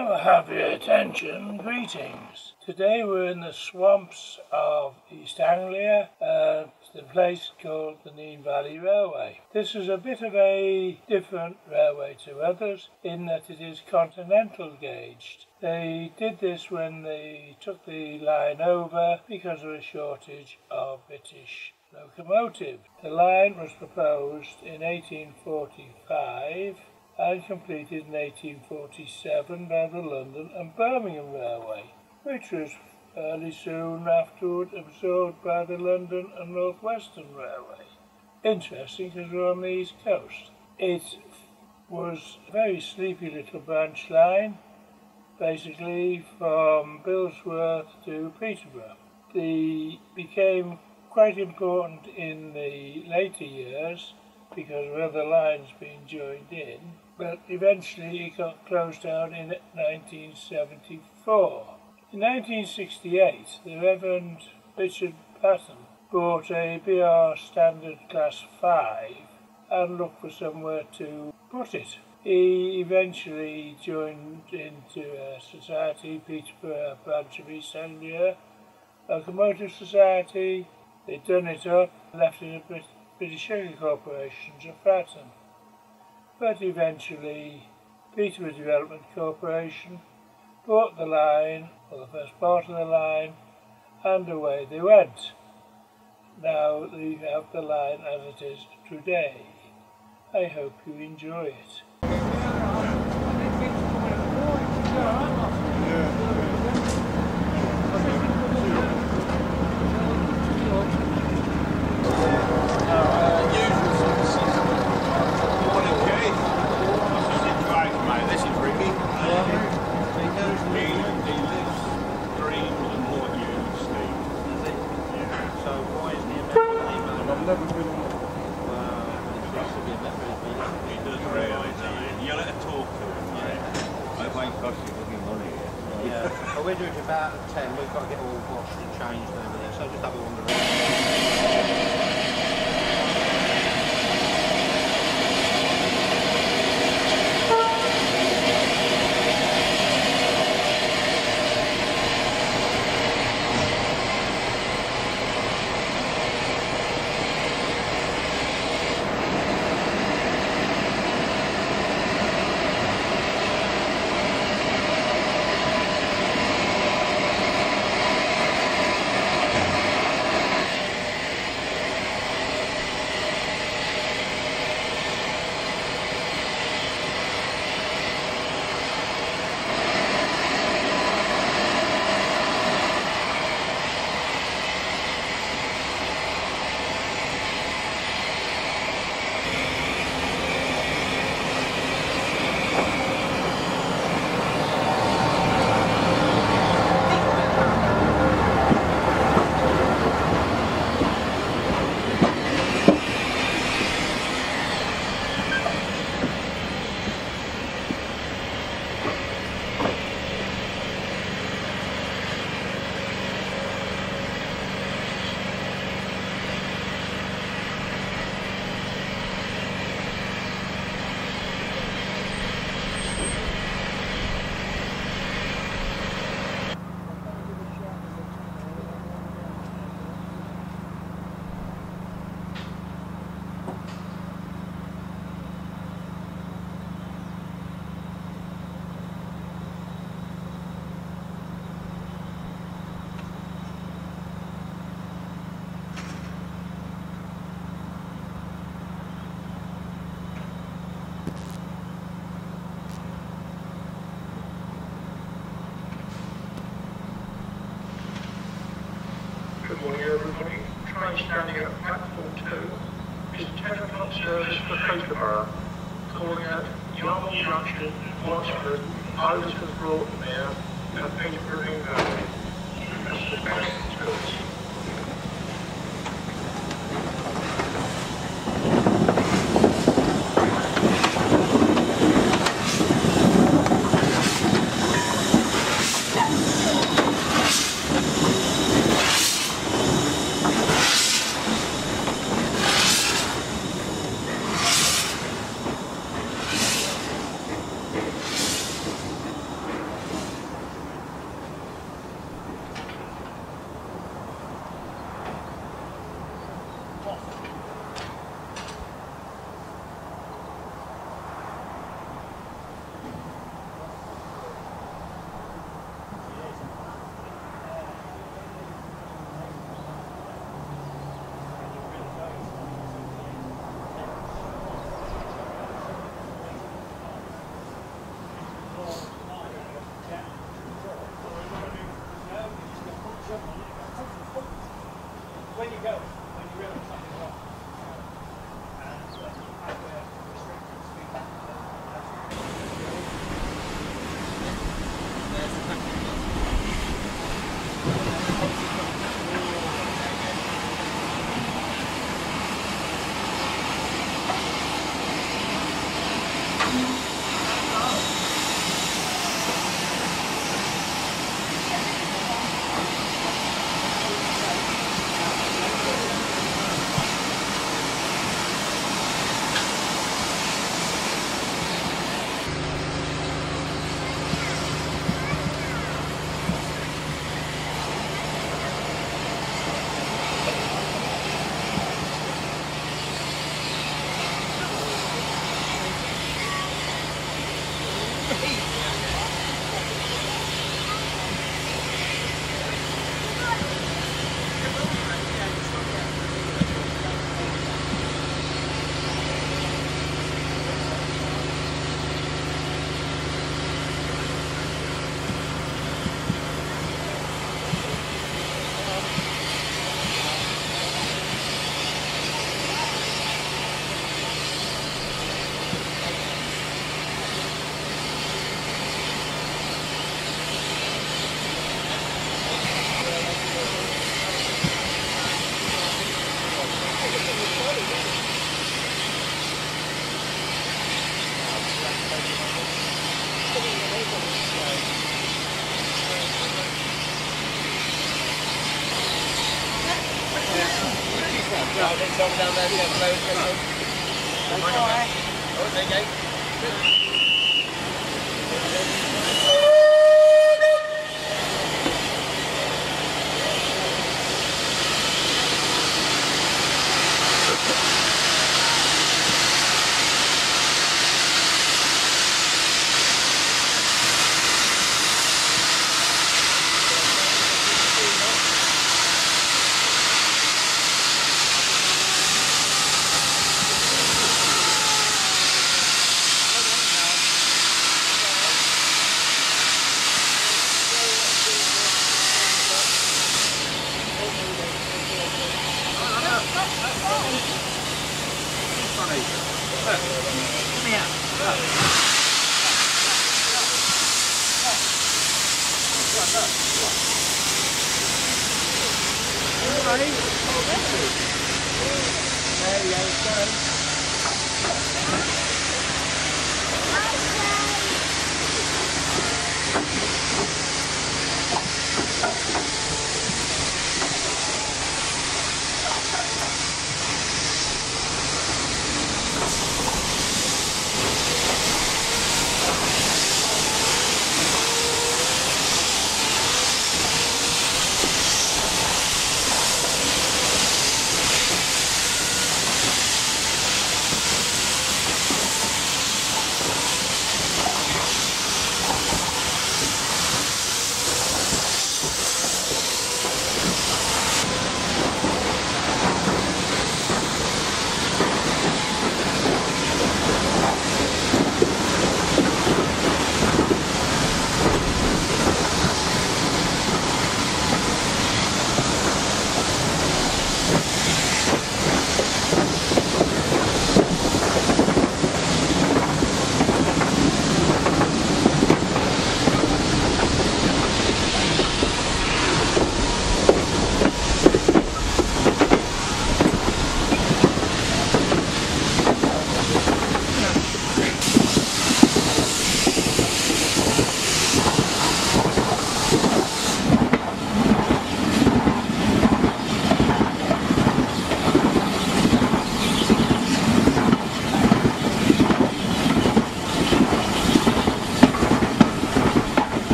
I have your attention, greetings. Today we're in the swamps of East Anglia, uh, the place called the Nene Valley Railway. This is a bit of a different railway to others in that it is continental gauged. They did this when they took the line over because of a shortage of British locomotive. The line was proposed in 1845 and completed in 1847 by the London and Birmingham Railway, which was fairly soon afterward absorbed by the London and North Western Railway. Interesting because we're on the east coast. It was a very sleepy little branch line, basically from Blisworth to Peterborough. They became quite important in the later years because of other lines being joined in but eventually it got closed down in 1974. In 1968, the Reverend Richard Paten bought a BR Standard Class 5 and looked for somewhere to put it. He eventually joined into a society, Peterborough branch of East Anglia, Locomotive Society. They'd done it up, left it a British Sugar Corporation to Fratton but eventually Peterborough Development Corporation bought the line, or the first part of the line, and away they went. Now they have the line as it is today. I hope you enjoy it. Standing at platform 2 is 10 o'clock service for Peterborough, calling at Yarwell Junction, Wansford, Overton Broughton When you go. Oh, there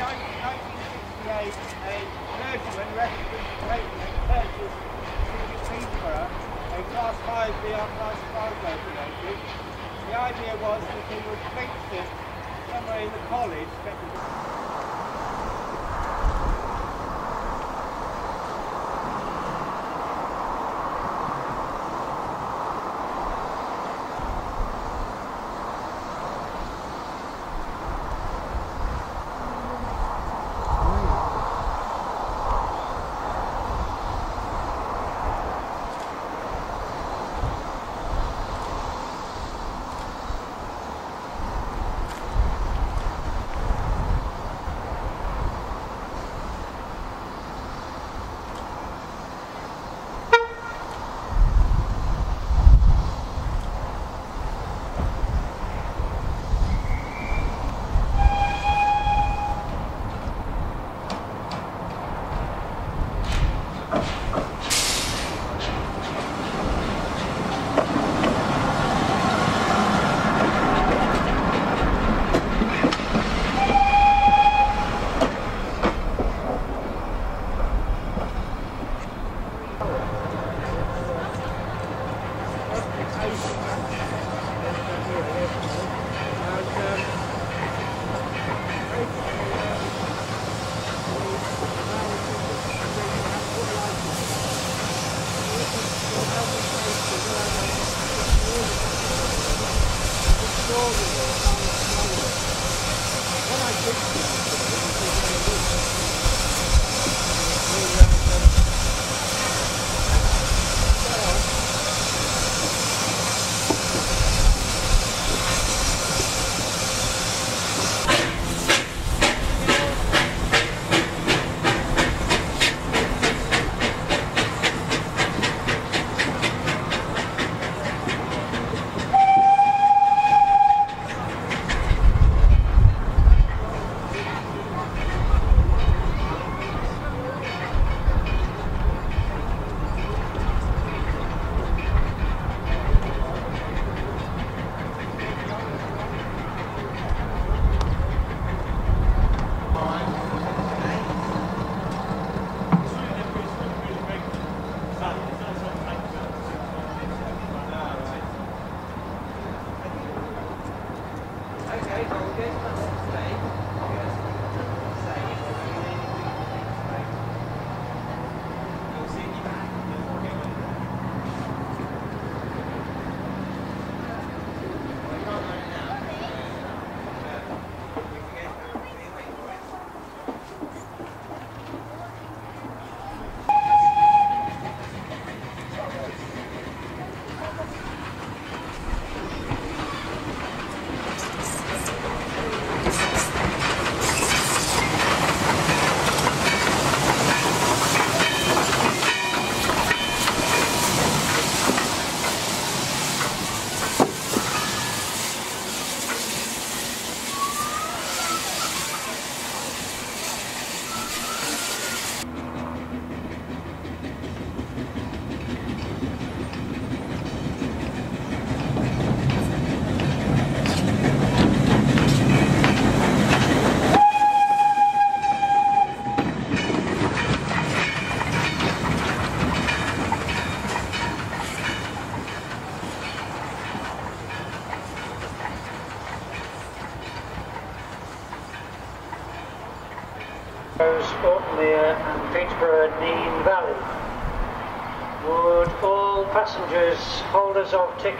In 1968, a clergyman rescued statement purchased in Peterborough a Class 5 BR Class 5 locomotive. The idea was that he would fix it somewhere in the college.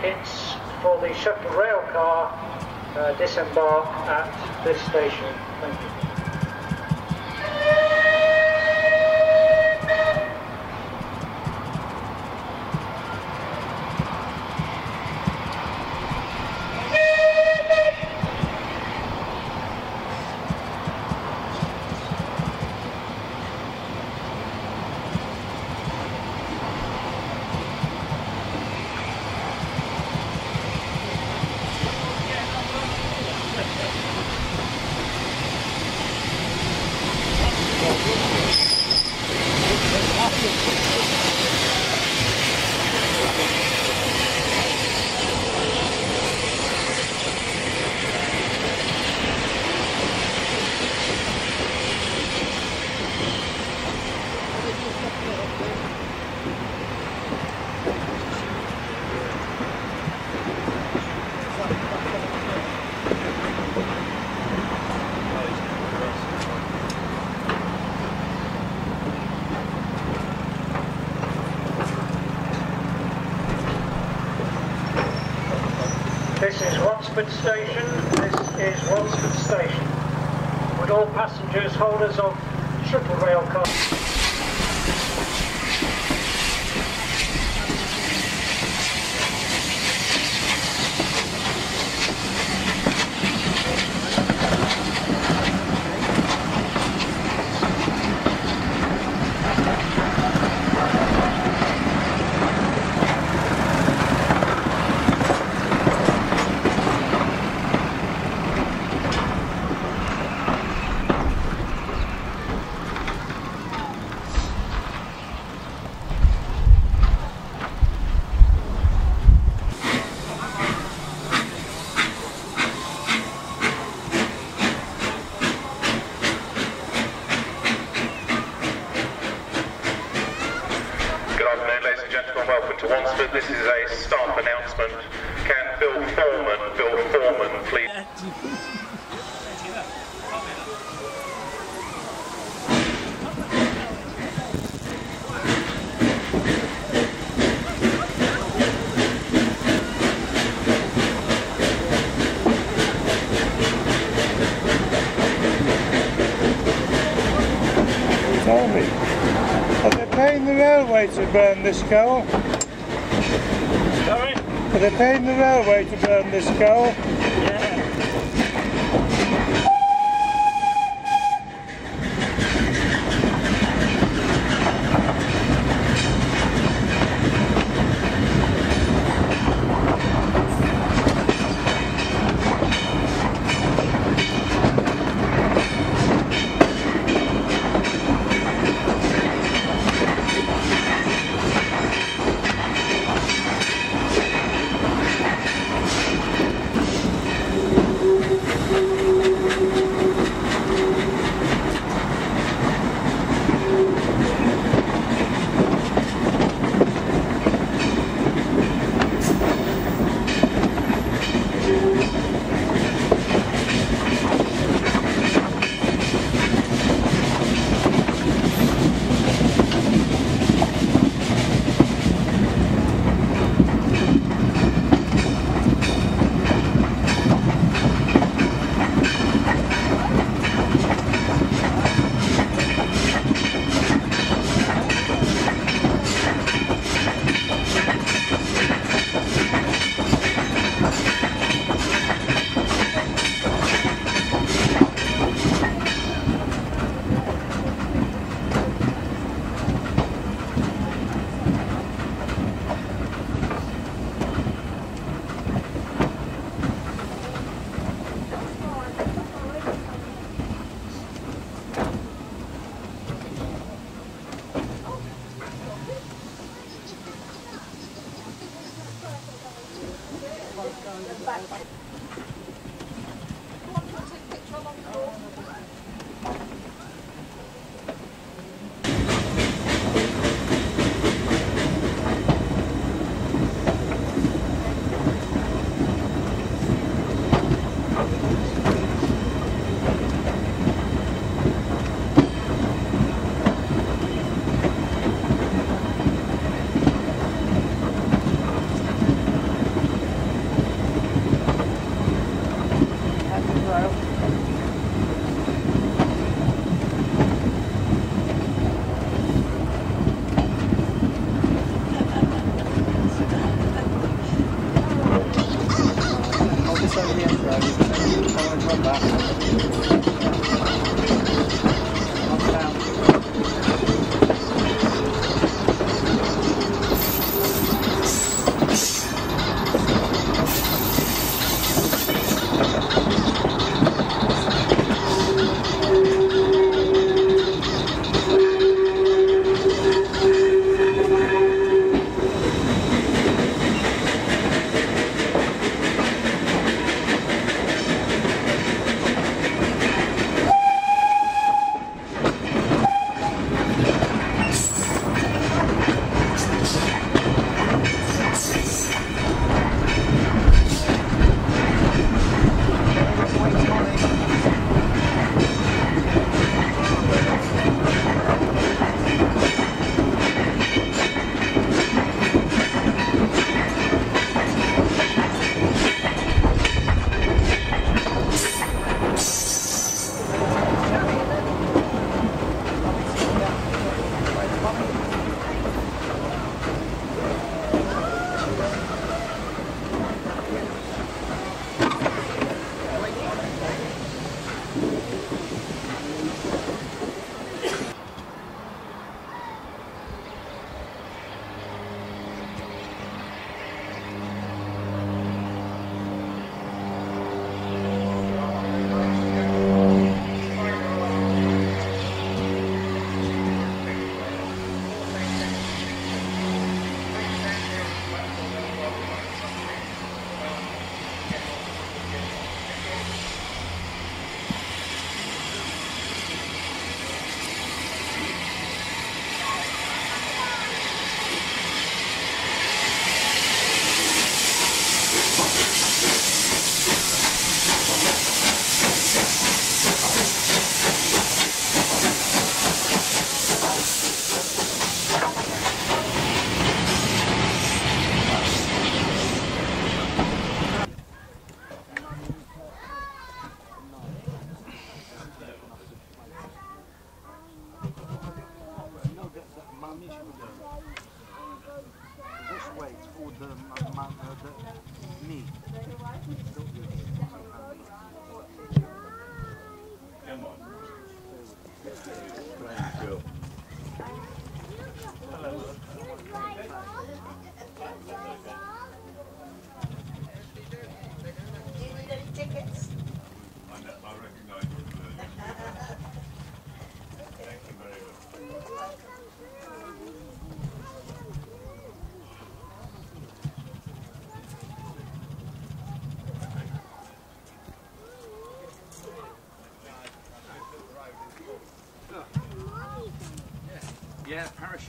Tickets for the shuttle rail car uh, disembark at this station? Thank you. This Wansford Station. This is Wansford Station. Would all passengers, holders of shuttle rail cars... Good afternoon, ladies and gentlemen. Welcome to Wansford. This is a staff announcement. Can Bill Foreman, Bill Foreman, please? Tell me, are they paying the railway to burn this coal? Sorry? Are they paying the railway to burn this coal?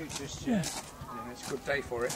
Parachute just yeah. yeah, it's a good day for it.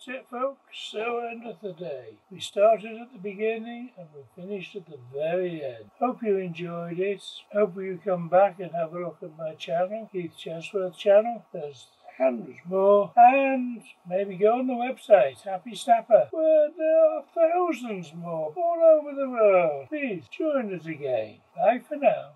That's it, folks. So endeth the day. We started at the beginning and we finished at the very end. Hope you enjoyed it. Hope you come back and have a look at my channel, Keith Chesworth channel. There's hundreds more, and maybe go on the website, Happy Snapper, where there are thousands more all over the world. Please join us again. Bye for now.